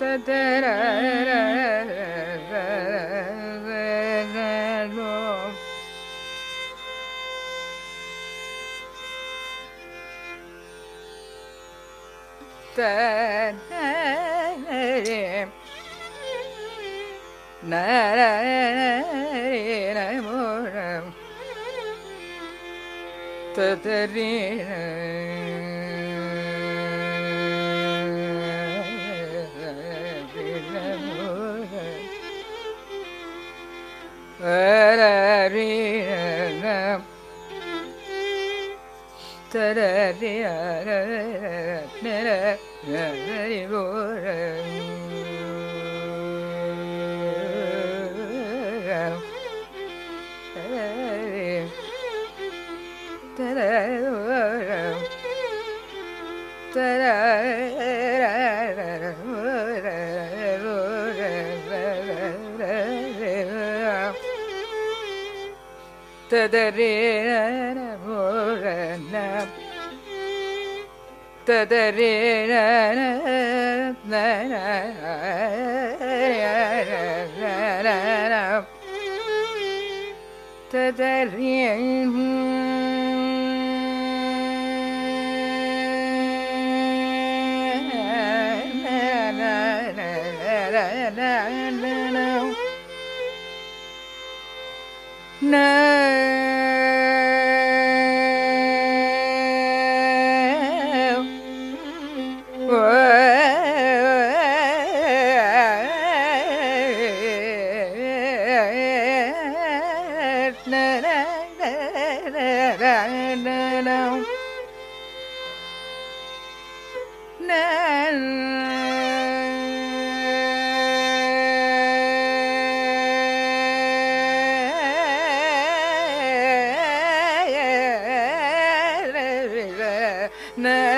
തരീണ da da da na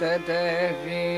تتفي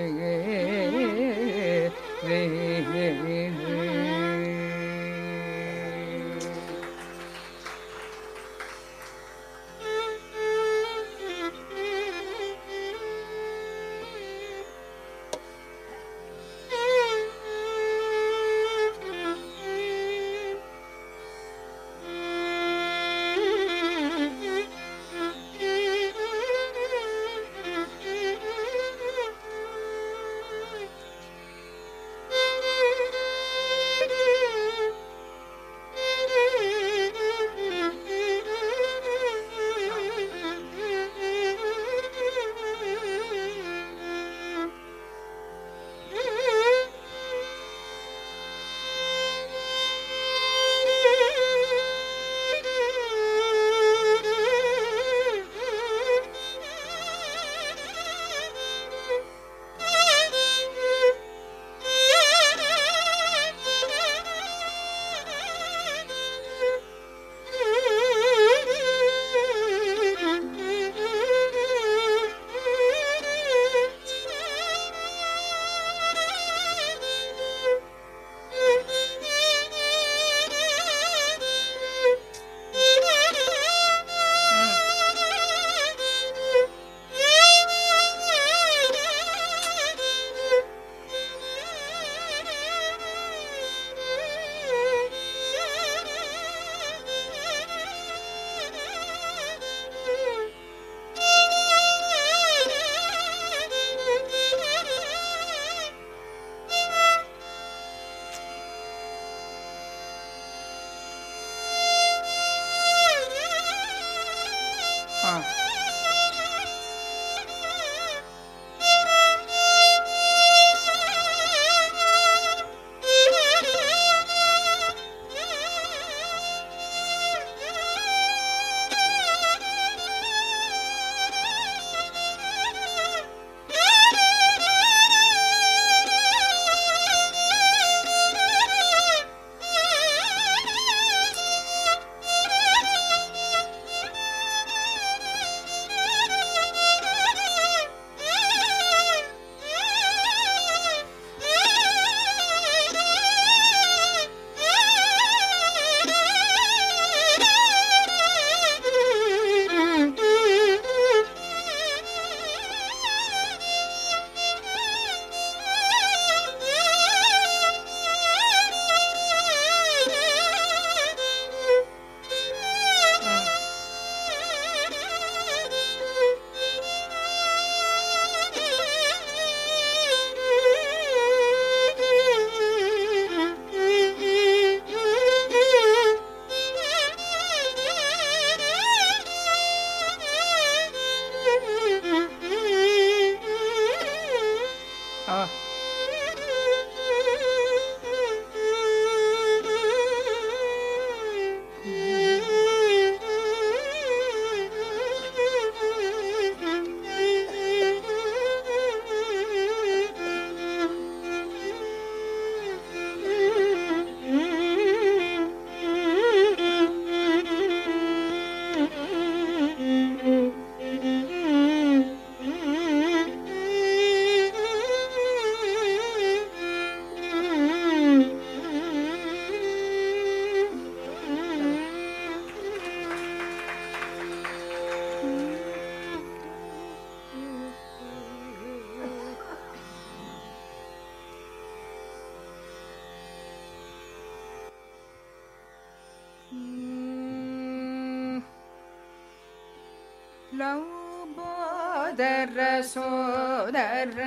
ಸೋದರ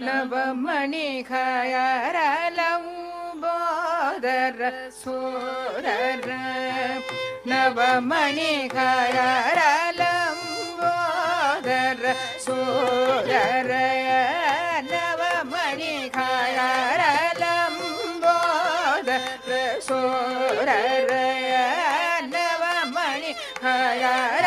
ನವಮಣಿಖಯರಲವು ಬೋದರ ಸೋದರ ನವಮಣಿಖಯರಲವು ಬೋದರ ಸೋದರ ನವಮಣಿಖಯರಲಂಬೋದರ ಸೋದರ ನವಮಣಿ ಹಯರ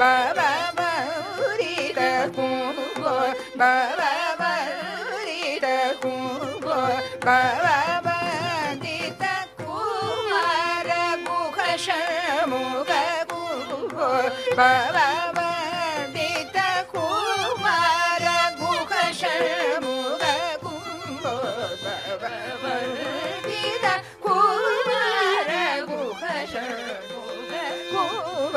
बा बी गो बा बीडु गो बाबी त कुरमुखमुखु गो बा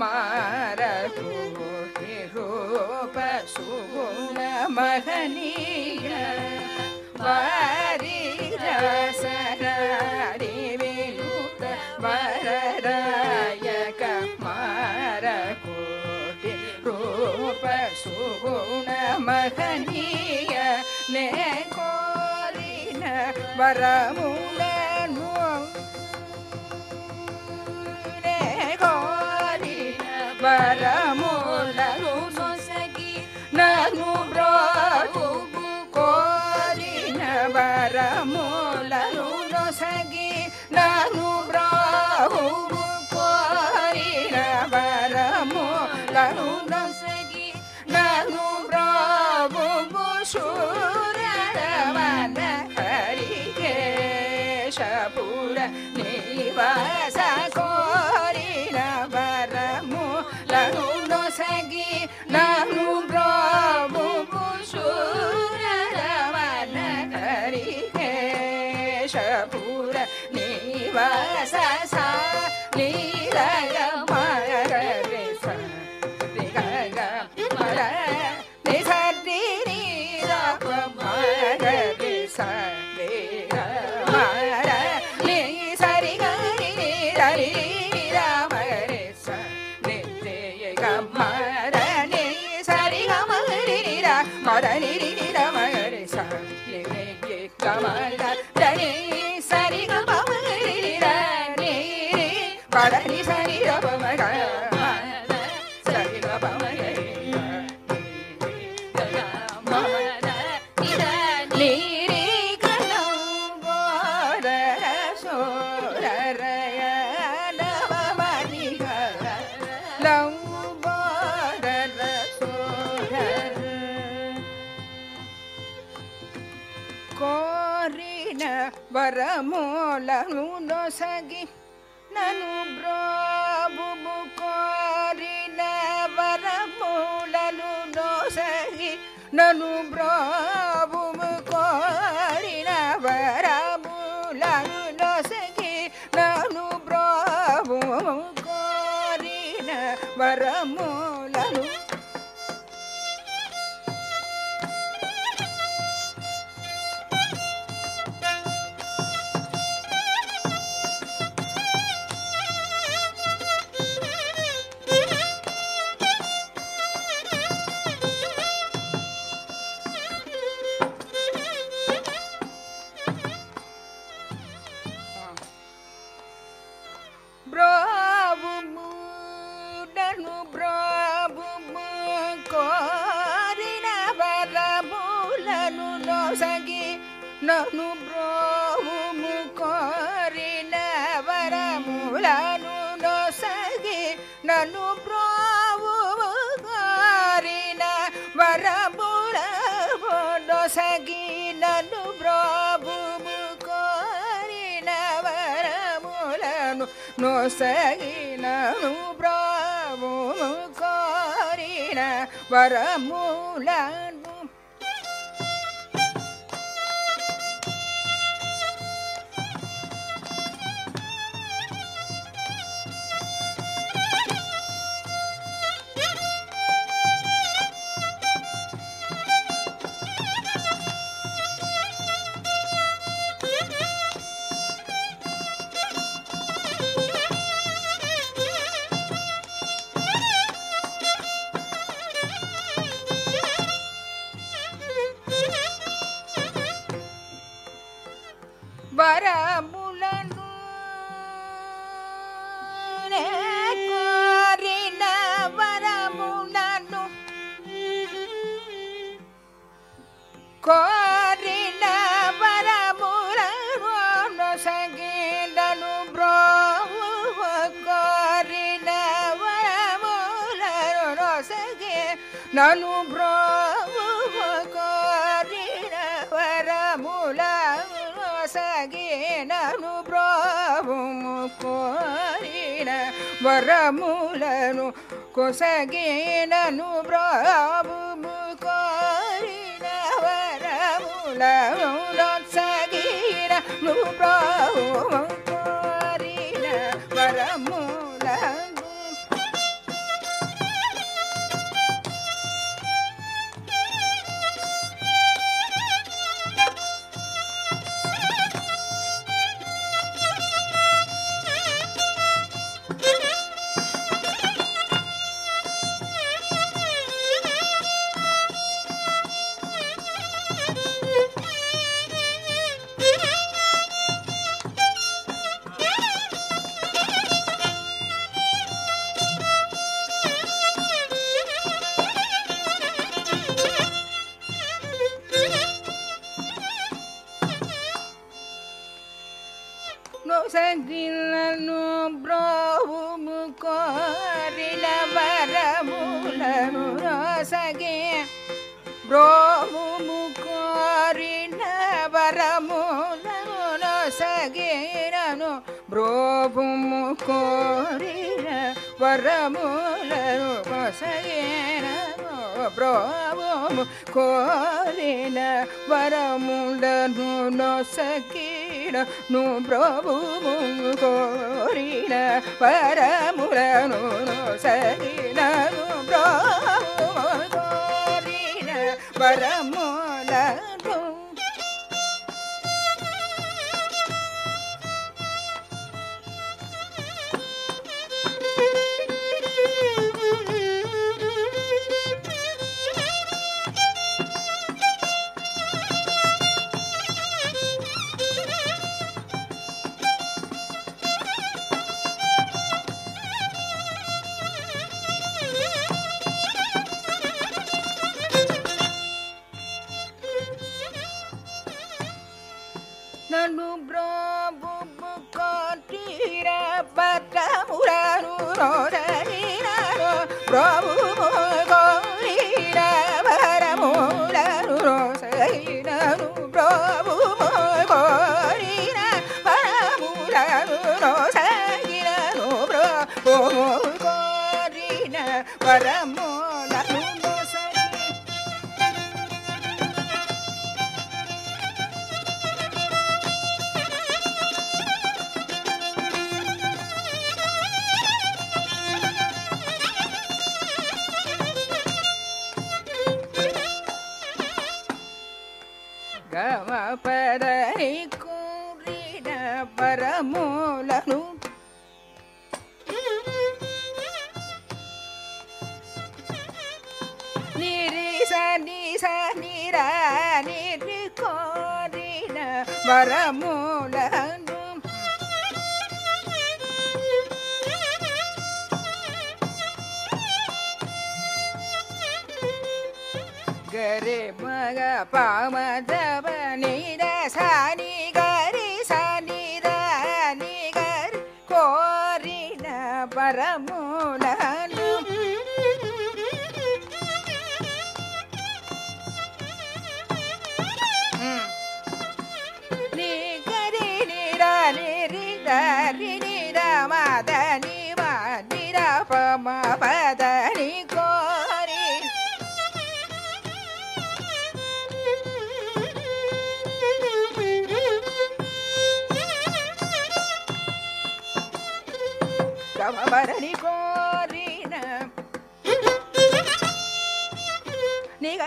மாரூப சுகுண மகனீய வாரி ரசராரி விழுத்த வரராயக மாரகோட்டி ரூப சுகுண மகனீய நே கோரின வரமுல desculpa. É, Hare मो लु नोगि ननु ब्रुब ಸೈನನು ಪ್ರಾಭು ಕಾರಿನ ವರಮೂಲ వరములను కొసగినను బ్రాబు ముకోరిన వరములను సగిన ను బ్రాబు ముకోరిన బ్రోభుము కోరిన వరములను కొసయేనము బ్రోభుము కోరిన వరములను నొసకిన ను బ్రోభుము కోరిన వరములను నొసగినను బ్రోభుము కోరిన వరములను गरे मग पाम दब निरसानी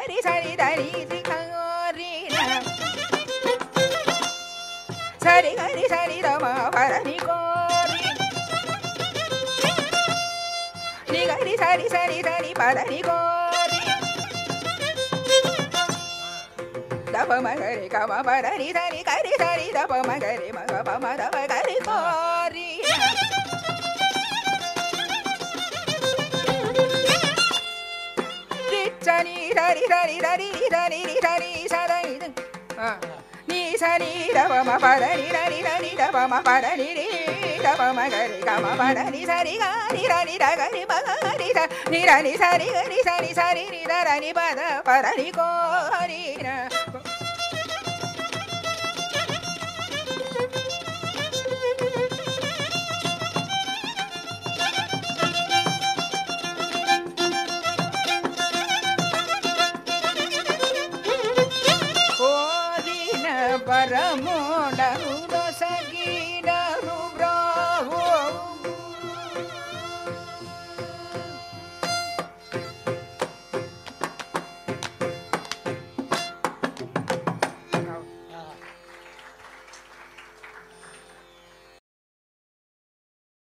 dari sari dari di kangorina sari dari sari dama para ni kori. Ni dari sari sari dari para ni kori. Dapa magari kama para ni sari kari sari dapa magari maga pama dapa kari kori. నిరని సరి సరి సరి నిరని పద పరని కోరి